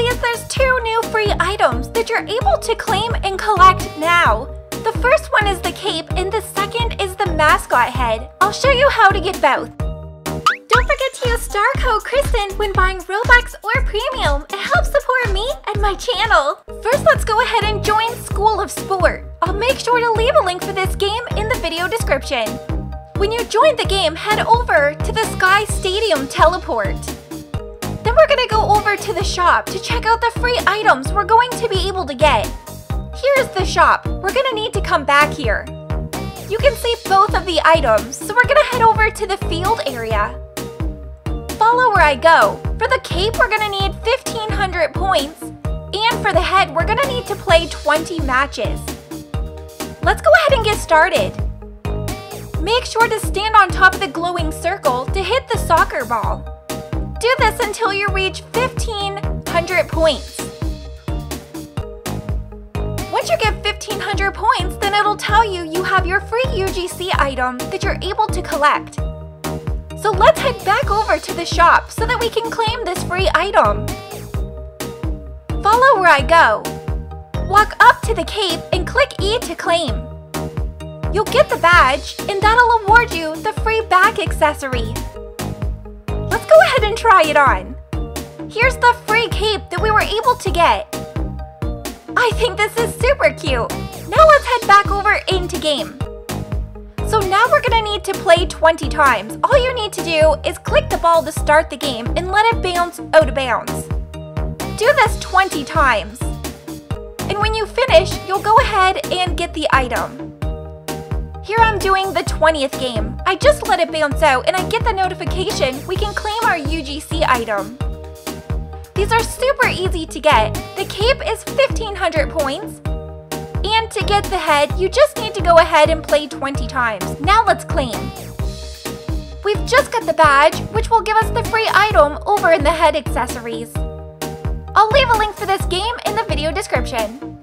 see there's two new free items that you're able to claim and collect now. The first one is the cape and the second is the mascot head. I'll show you how to get both. Don't forget to use star code Krystin when buying Robux or Premium. It helps support me and my channel. First, let's go ahead and join School of Sport. I'll make sure to leave a link for this game in the video description. When you join the game, head over to the Sky Stadium teleport. Then we're gonna go over to the shop to check out the free items we're going to be able to get. Here's the shop. We're gonna need to come back here. You can see both of the items, so we're gonna head over to the field area. Follow where I go. For the cape, we're gonna need 1500 points, and for the head, we're gonna need to play 20 matches. Let's go ahead and get started. Make sure to stand on top of the glowing circle to hit the soccer ball. Do this until you reach 1500 points. Once you get 1500 points, then it'll tell you you have your free UGC item that you're able to collect. So let's head back over to the shop so that we can claim this free item. Follow where I go. Walk up to the cape and click E to claim. You'll get the badge, and that'll award you the free back accessory. Go ahead and try it on. Here's the free cape that we were able to get. I think this is super cute. Now let's head back over into game. So now we're gonna need to play 20 times. All you need to do is click the ball to start the game and let it bounce out of bounds. Do this 20 times. And when you finish, you'll go ahead and get the item. Here I'm doing the 20th game. I just let it bounce out and I get the notification we can claim our UGC item. These are super easy to get. The cape is 1500 points. And to get the head, you just need to go ahead and play 20 times. Now let's claim. We've just got the badge, which will give us the free item over in the head accessories. I'll leave a link for this game in the video description.